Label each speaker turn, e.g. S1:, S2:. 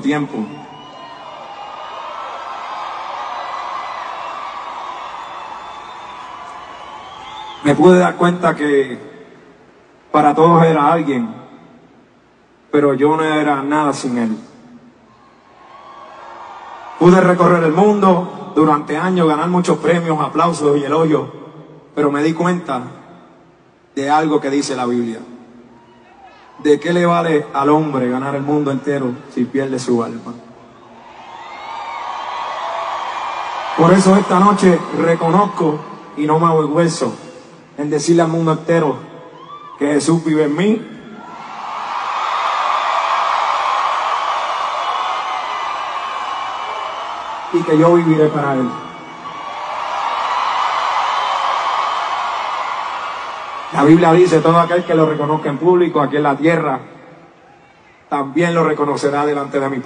S1: tiempo. Me pude dar cuenta que para todos era alguien, pero yo no era nada sin él. Pude recorrer el mundo durante años, ganar muchos premios, aplausos y elogios, pero me di cuenta de algo que dice la Biblia. ¿De qué le vale al hombre ganar el mundo entero si pierde su alma? Por eso esta noche reconozco y no me avergüenzo en decirle al mundo entero que Jesús vive en mí. Y que yo viviré para Él. La Biblia dice, todo aquel que lo reconozca en público aquí en la tierra, también lo reconocerá delante de mi